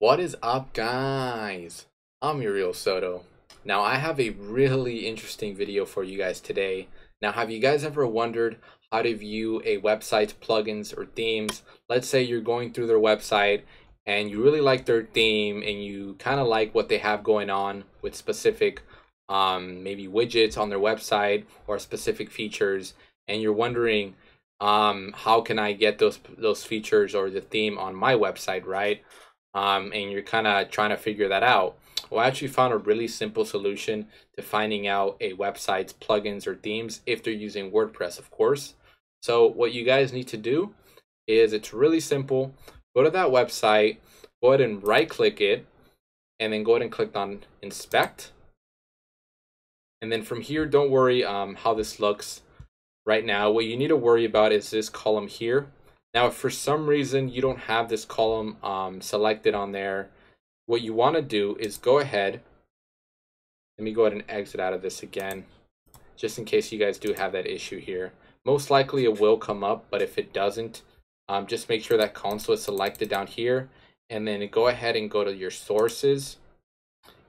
What is up guys? I'm Uriel Soto. Now I have a really interesting video for you guys today. Now have you guys ever wondered how to view a website's plugins or themes? Let's say you're going through their website and you really like their theme and you kind of like what they have going on with specific um, maybe widgets on their website or specific features and you're wondering um, how can I get those those features or the theme on my website, right? Um, and you're kind of trying to figure that out, well, I actually found a really simple solution to finding out a website's plugins or themes if they're using WordPress, of course. So what you guys need to do is it's really simple. Go to that website, go ahead and right click it, and then go ahead and click on inspect. And then from here, don't worry um, how this looks right now. What you need to worry about is this column here. Now, if for some reason you don't have this column um, selected on there, what you want to do is go ahead. Let me go ahead and exit out of this again, just in case you guys do have that issue here. Most likely it will come up, but if it doesn't, um, just make sure that console is selected down here. And then go ahead and go to your sources.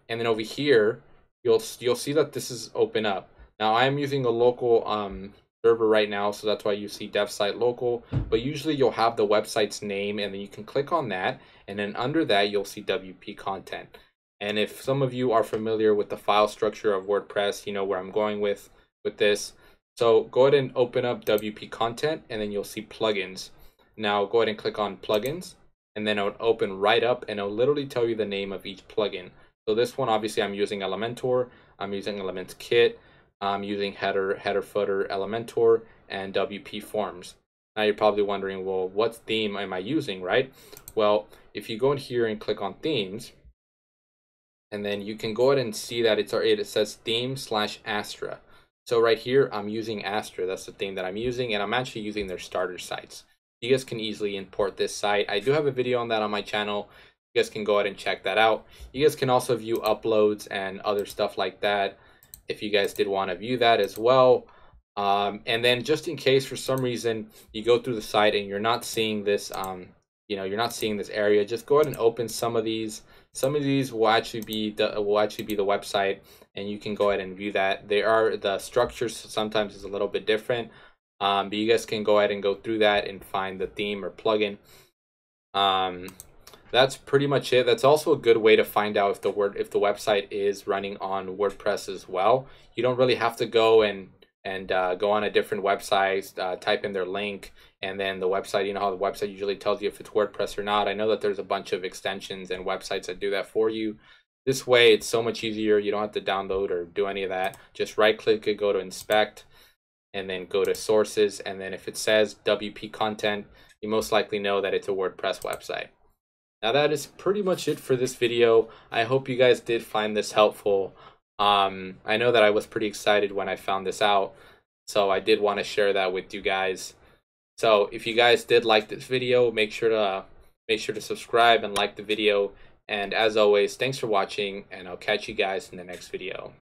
And then over here, you'll you'll see that this is open up. Now I am using a local um, server right now, so that's why you see dev site local. But usually you'll have the website's name, and then you can click on that, and then under that you'll see WP content. And if some of you are familiar with the file structure of WordPress, you know where I'm going with with this. So go ahead and open up WP content, and then you'll see plugins. Now go ahead and click on plugins, and then it'll open right up, and it'll literally tell you the name of each plugin. So this one, obviously, I'm using Elementor. I'm using Elements Kit. I'm using header, header footer, Elementor, and WP Forms. Now you're probably wondering, well, what theme am I using, right? Well, if you go in here and click on themes, and then you can go ahead and see that it's it says theme slash Astra. So right here, I'm using Astra. That's the theme that I'm using, and I'm actually using their starter sites. You guys can easily import this site. I do have a video on that on my channel. You guys can go ahead and check that out. You guys can also view uploads and other stuff like that if you guys did want to view that as well. Um, and then just in case for some reason you go through the site and you're not seeing this, um, you know, you're not seeing this area, just go ahead and open some of these. Some of these will actually be the will actually be the website, and you can go ahead and view that. They are the structures sometimes is a little bit different, um, but you guys can go ahead and go through that and find the theme or plugin. Um, that's pretty much it. That's also a good way to find out if the word if the website is running on WordPress as well. You don't really have to go and and uh, go on a different website, uh, type in their link, and then the website. You know how the website usually tells you if it's WordPress or not. I know that there's a bunch of extensions and websites that do that for you. This way, it's so much easier. You don't have to download or do any of that. Just right click it, go to inspect, and then go to sources. And then if it says WP content, you most likely know that it's a WordPress website. Now that is pretty much it for this video. I hope you guys did find this helpful. Um, I know that I was pretty excited when I found this out, so I did want to share that with you guys. So if you guys did like this video, make sure to make sure to subscribe and like the video. And as always, thanks for watching, and I'll catch you guys in the next video.